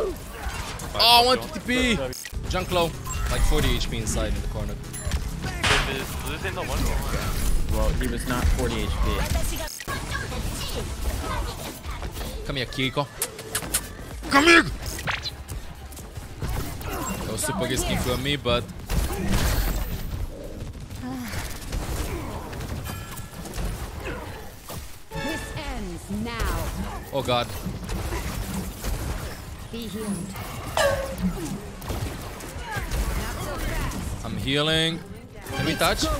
Oh, I want to TP. Junk low. Like 40 HP inside in the corner. This is not one. Well, he was not 40 HP. Come here, Kiriko. Come here! That was super risky for me, but... This ends now. Oh god. Be healed. I'm healing. Can we touch? Go.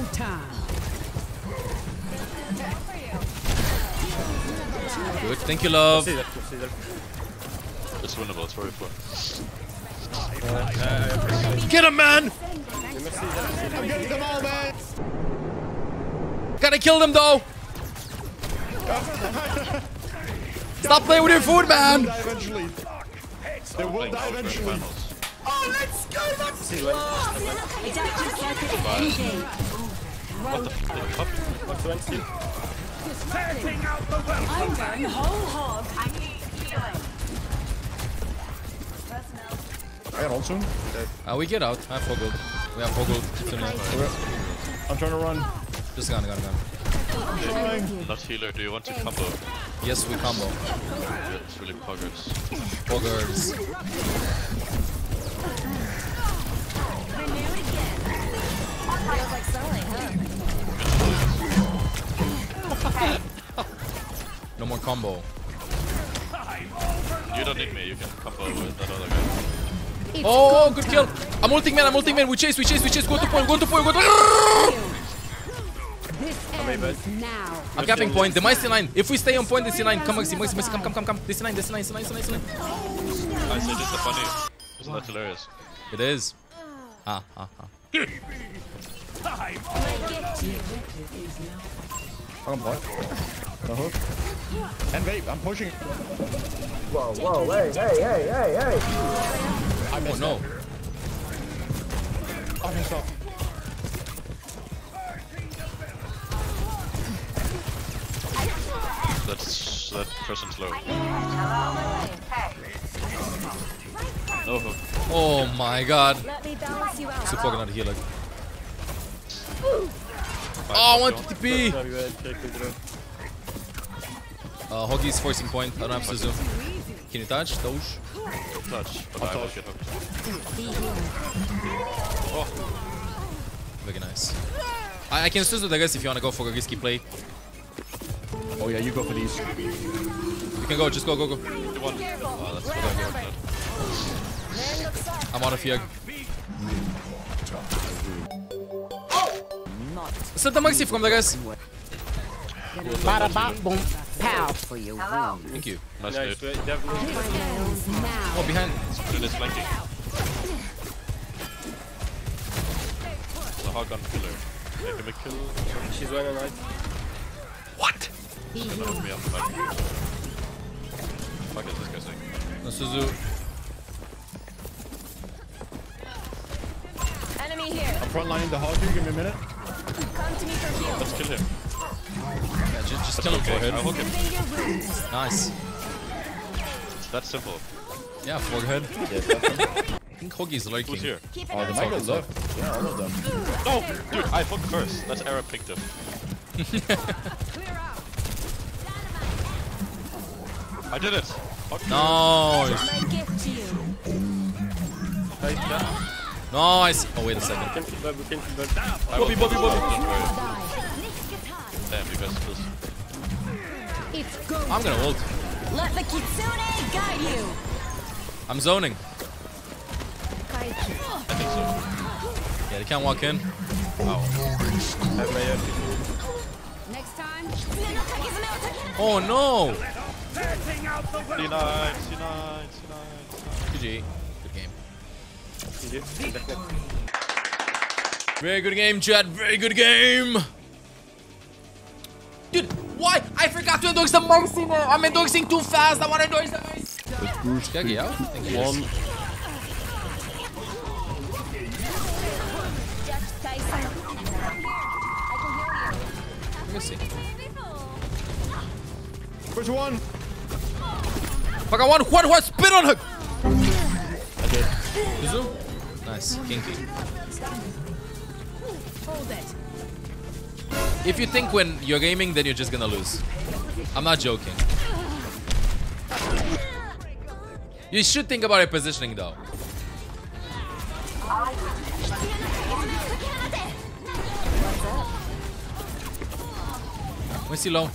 Good. Thank you, love. See that, see that. It's winnable, it's very fun. Get him, man! I'm getting them all, man! Gotta kill them, though! Stop playing with your food, man! Die eventually. They will Playing die Outbreak eventually. Finals. What the f*** did you copy? What's the next team? I'm going whole hog. I got ult soon. Uh, we get out. I have Foggled. We have Foggled. I'm trying to run. Just gone, gone, gone. Trying. Not healer, do you want to combo? Yes, we combo. It's really poggers. Foggers. No more combo. You don't need me, you can combo with that other guy. Oh, good kill. I'm ulting man, I'm ulting man. We chase, we chase, we chase. Go to point, go to point, go to This ends. I'm capping point. The mice C9. If we stay on point, the C9. Come, Maxi, Maxi, Maxi, come, come, come, come. The C9, the C9, C9, C9, C9. I said it's the funny. Isn't that hilarious? It is. Ah, ah, ah. I'm point. No hook. And vape, I'm pushing. Whoa, whoa, hey, hey, hey, hey, hey. I Oh missed no. I missed off. That's that person's low. No hook. Oh my god. Let me balance you out. Super gonna heal it. Oh, I want to TP. Very good, check it out. Uh, Hoggy's forcing point. I don't have Suzu. Can you touch? Touch. Touch, but I will get hooked. Very nice. I, I can Suzu the guys if you wanna go for a risky play. Oh yeah, you go for these. You can go, just go, go, go. You want? Oh, that's what I get hooked I'm out of here. Set the maxi from the guys. Bada bop boom pow for your wound. Thank you. Nice Nice, dude. definitely. This ends now. Oh, behind. Dude is flanking. The hog on killer. Make him a kill. She's running right. Be Gonna healed. hook me up. Fuck. Fuck is this guy saying? No Suzu. Enemy here. I'm frontlining the hog here, give me a minute. Come to me for heal. Let's kill him. Yeah, just, just That's kill him okay. forehead. I'll hook him. Moving your wounds. Nice. It's that simple. Yeah, forehead. I think Hoggy's Who's lurking. here? Oh, the eye Michael's left. Yeah, all of them. Oh, dude, I hooked first. That's Arab picked him. I did it. Fuck. Nice. My gift to you. Nice. Oh, wait a second. Can feed Bobby, can feed Bobby. I will- Bobby, Bobby, Bobby. Don't worry. Die. Damn, you guys just... It's go. I'm gonna ult. Let the kitsune guide you. I'm zoning. I think so. Yeah, they can't walk in. Oh. have my oh, ulti. Next time. No. C9, C9, C9, C9. GG. Good game. GG. Very good game, chat. Very good game. Dude, why? I forgot to endorse the mercy now. I'm endorsing too fast. I want to endorse the mercy. Skaggy out. Thank you. One. Let me see. Which one? Fuck, I want one. What? Spit on her. Yuzu? Nice. Kinky. Hold it. If you think when you're gaming, then you're just gonna lose. I'm not joking. You should think about your positioning though. Where's he low?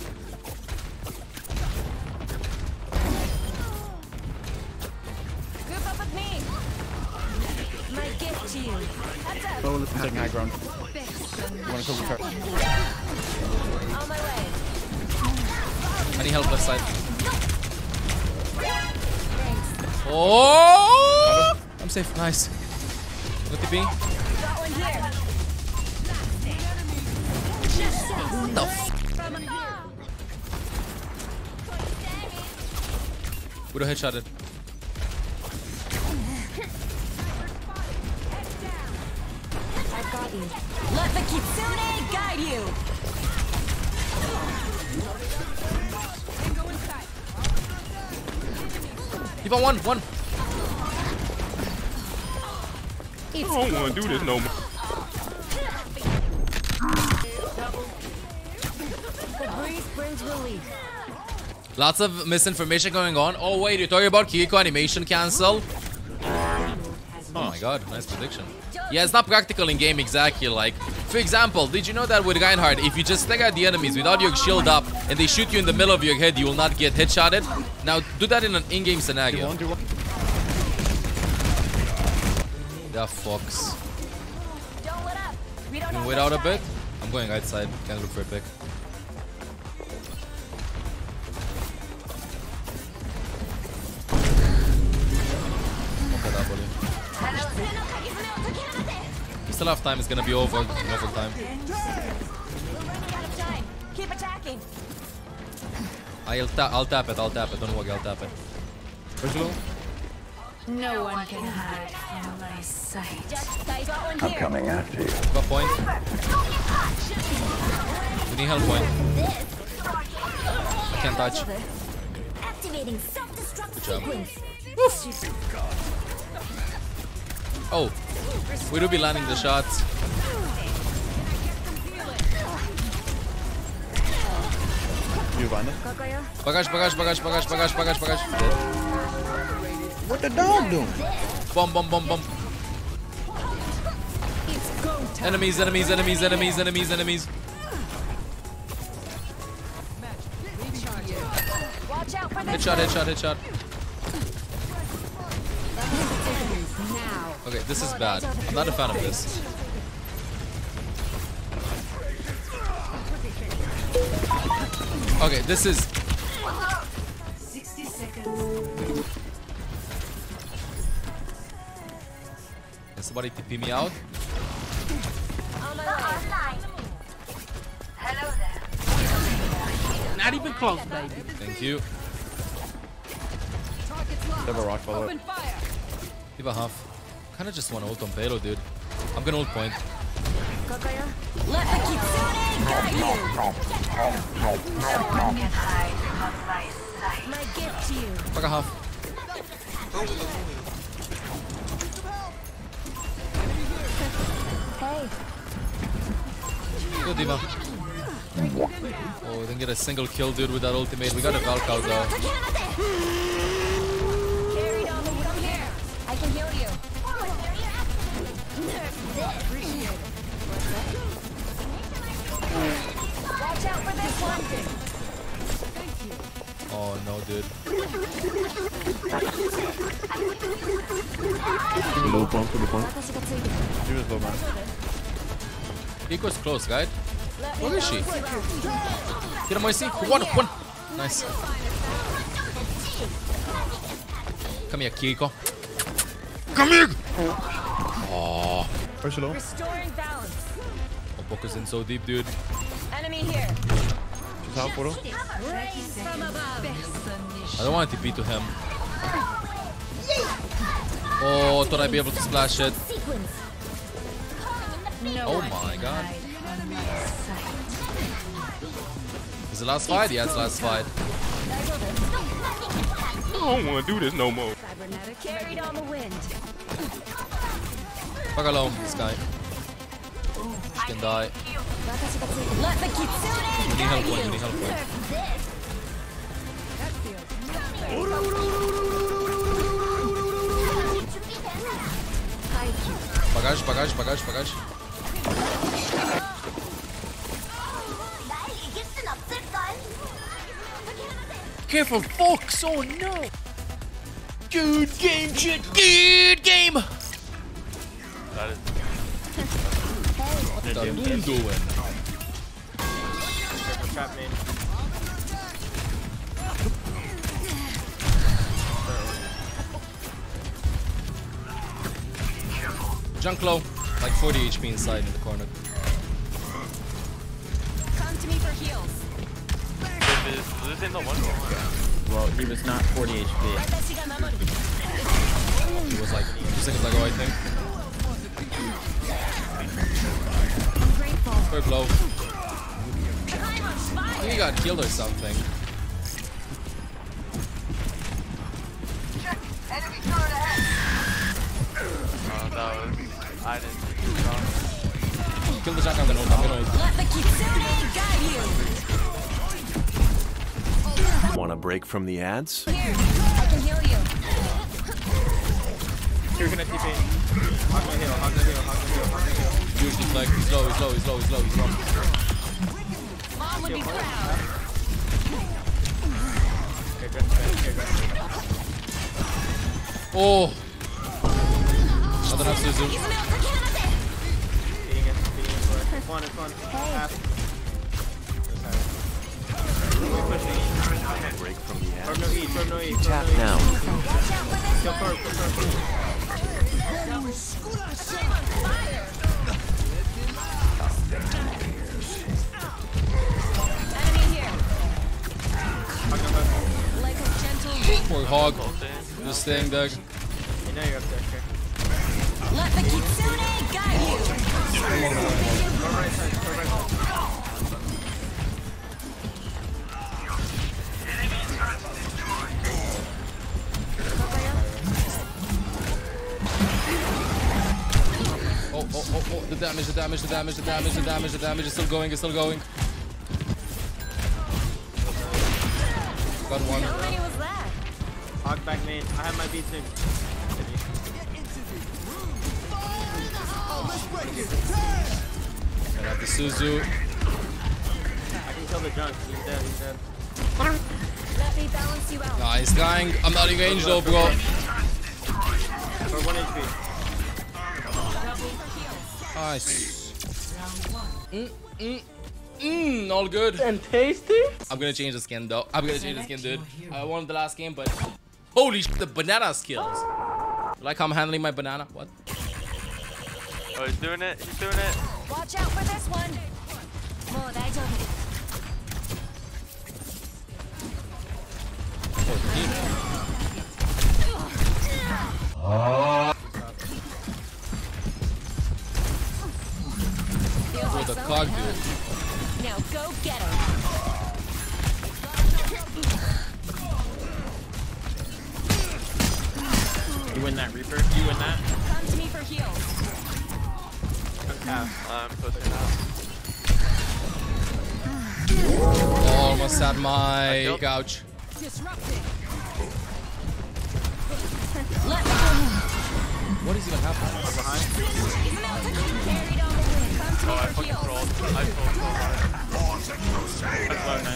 Heads up. I'm taking high ground. I'm gonna cover first. On my way. I need help left side. Oh! I'm safe. Nice. Look at me. Got one here. What the f? Widow headshotted. I've got. Let the kitsune guide you. Keep on one, one. It's I don't want to do this no more. the breeze brings relief. Lots of misinformation going on. Oh wait, you're talking about Kiriko animation cancel? Oh my god, nice prediction. Yeah, it's not practical in game exactly. Like, for example, did you know that with Reinhardt, if you just take out the enemies without your shield up and they shoot you in the middle of your head, you will not get headshotted? Now, do that in an in-game scenario. The Yeah, fox. Don't let up. We don't Can wait out a bit? I'm going outside. Can't look for a pick. We still have time. It's gonna be over. in Over time. Running out of time. Keep attacking. I'll, ta I'll tap it. I'll tap it. Don't worry. I'll tap it. Push low. No one can hide from my sight. Just got one here. Coming after you. Got point. We need help point. Can't touch. Activating self-destruct job. sequence. Oh, we do be landing the shots. You find it? Bagage, bagage, bagage, bagage, bagage, bagage, bagage. What the dog doing? Bomb, bomb, bomb, bomb. Enemies, enemies, enemies, enemies, enemies, enemies. Watch out for the Headshot, headshot, headshot. now. Okay, this is bad. I'm not a fan of this. Okay, this is. 60 seconds. Can somebody TP me out? On my. Not even close, baby. Thank you. They have a rock, by the way. Give a half. Kinda just want to ult on dude. I'm gonna ult point. Fuck a half. Hey. Good, Diva. Oh, we didn't get a single kill, dude, with that ultimate. We got a Valk though. I can heal you. For. Oh, no, dude. Low point, to the point. He was low, man. Kiko's close, guys. Where is she? Get him, Moisey. One, one. Nice. Come here, Kiko. Come here! Oh, Push low. Restoring balance. Oh, Opoko's in so deep, dude. Enemy here. She's half photo. Raise from above. I don't want to TP to him. Oh, thought I'd be able to splash it. Oh my god. Is it last fight? Yeah, it's last fight. I don't want to do this no more. Cybernetic carried on the wind. Fuck alone, this guy. Just can die. You need help point, you need help point. Bagage, bagage, bagage, bagage. Careful, Fox! Oh no! Good game, shit! Good game! That is. What the moon doing? Trap main. Junk low. Like 40 HP inside in the corner. Come to me for heals. This is this ain't the one. Well, he was not 40 HP. Watashi ga mamoru. He was like two seconds ago, I think. Grateful. Very low. I'm on I fire. think he got killed or something. Uh, that was. I didn't. Kill the junk, I'm gonna ult, I'm gonna. Let the kitsune guide you. Want a break from the ads? Here, I can heal you. You're gonna TP. Hog no heal, hog no heal, hog no heal, hog no heal. Huge deflect. He's low, he's low, he's low, he's low, he's low. Mom would be proud. Okay, good, good, good, good. Oh! Nothing else to do. Beating it, beating it for it. It's one, it's one. Half. Break from the Torb ads? no E, Torb no E. Torb Tap no E. now. Kill Torb, kill Torb. Hog. Just staying there. You know you're up there, okay. Let the kitsune guide you. Torb right side, Torb right side. Oh, oh, oh, oh, the damage, the damage, the damage, the damage, the damage, the damage is still going, it's still going. Hog back main. I have my beat soon. I got the Suzu. I can kill the junk. He's dead, he's dead. Let me balance you out. Nice dying. I'm not in range though, bro. For 1 HP. Nice. Mm, mm, mm, all good. And tasty? I'm gonna change the skin though. I'm gonna change the skin, dude. I won the last game, but Holy sh the banana skills. Like how I'm handling my banana. What? Oh, he's doing it. He's doing it. Watch out for this one. Oh, oh, the cog, dude. Now go get him. Win that, Reaper. You win that. Come to me for heals. Half. I'm pushing out. Oh, almost had my killed- couch. Let What is even happening? carried on the wind. Come to Oh, I me fucking heals. I trolled so hard. That's low, nice.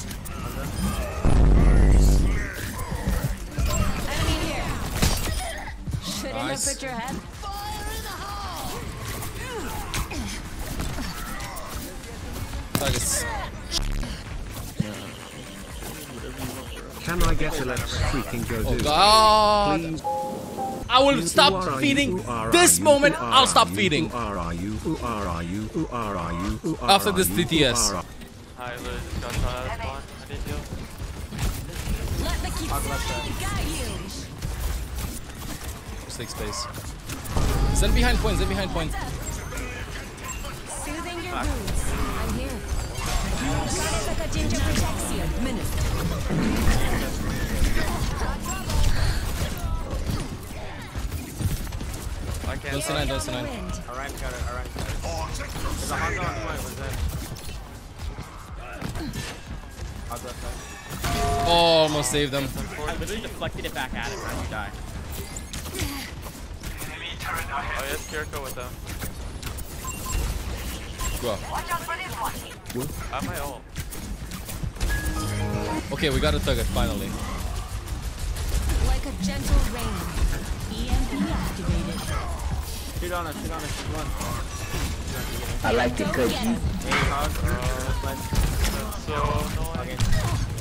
Nice. put your head. Targets. Can I get a let's freaking go Oh do? god! Please. I will Who stop are you? feeding. Who are This you? moment, Who I'll stop feeding. Who are you? Who are you? Who are you? Who are After this you? DTS. are- I just got shot out of spawn. I need heal. Let the kitsune guide you. Just take space. Send behind points, send behind points. Soothing your wounds. I'm here. Karataka Ginger protects you. Minute. Don't see nine, don't see nine. Got it, Orion got it. There's a Hanzo on point, what's that? Hanzo side. Oh, almost saved them. I literally deflected it back at him and you die. Oh, yes, Kiriko with them. Go. I have my ult. Okay, we got a target finally. Like a gentle rain. EMP activated. Shoot on us, shoot on us, shoot one. I like the Go cookie. get him. Hey, hog. Oh, let's So annoying. Okay.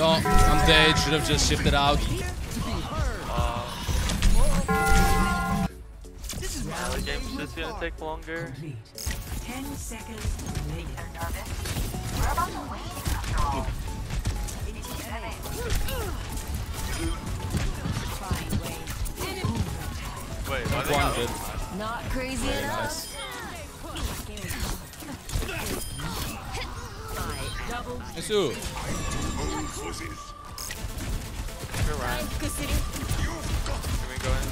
No, I'm dead. Should have just shifted out. The game's just gonna take longer. Wait, why they One not? Not crazy enough. Nice. Ooh. You're right. Can we go in?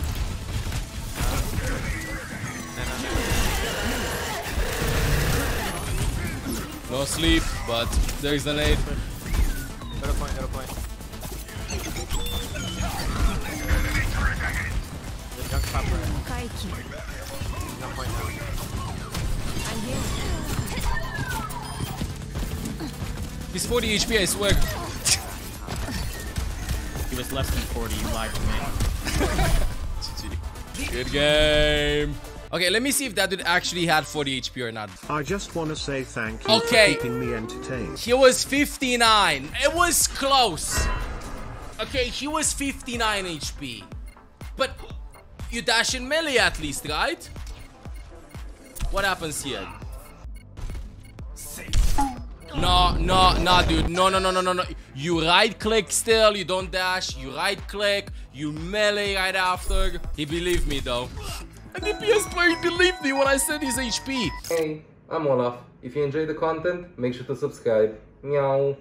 Nano. No sleep, but there is an aid. Got a point, got a point. The junk popper. No point now. I'm here. He's 40 HP, I swear. He was less than 40, you lied to me. Good game. Okay, let me see if that dude actually had 40 HP or not. I just want to say thank you Okay. for keeping me entertained. He was 59. It was close. Okay, he was 59 HP. But you dash in melee at least, right? What happens here? No, no, no, dude. No, no, no, no, no, no. You right click still. You don't dash. You right click. You melee right after. He believed me though. And the PS player believed me when I said his HP. Hey, I'm Olaf. If you enjoy the content, make sure to subscribe. Meow.